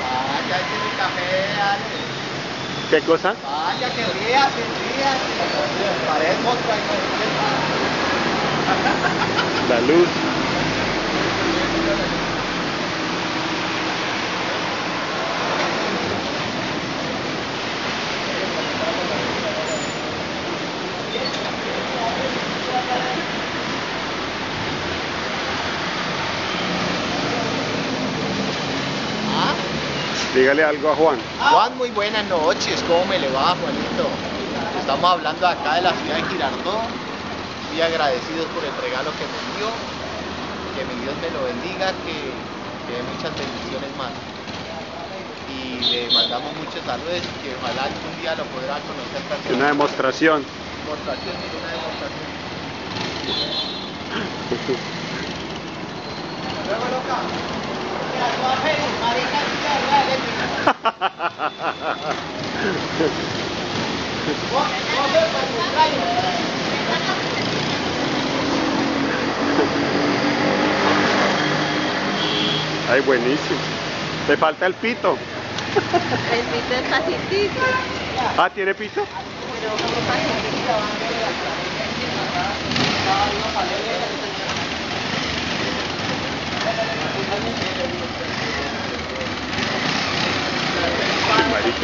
Vaya, que mi café, Ale. ¿Qué cosa? Vaya, que rías, que rías. Paremos, La luz. Dígale algo a Juan. Juan, muy buenas noches. ¿Cómo me le va, Juanito? Estamos hablando acá de la ciudad de Girardot. Muy agradecidos por el regalo que me dio. Que mi Dios me lo bendiga, que, que dé muchas bendiciones más. Y le mandamos muchos saludos y que ojalá algún día lo podrá conocer Una demostración. demostración, sí, una demostración. Ay, buenísimo. Te falta el pito. El pito es pacientito, Ah, ¿tiene pito? pero como pacientito. Ay.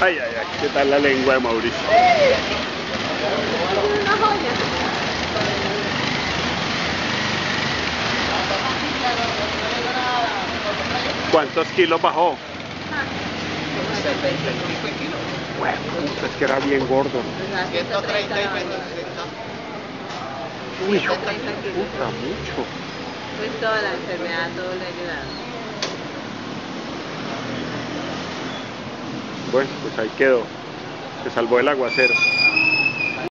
Ay, ay, ¿qué tal la lengua de Mauricio? Una joya. ¿Cuántos kilos bajó? 75 kilos. Bueno, puta, es que era bien gordo. pues a 130 y 130 160. Uy, 130 kilos. puta, mucho. Pues toda la enfermedad, todo le ha ayudado. Bueno, pues ahí quedó. Se salvó el aguacero.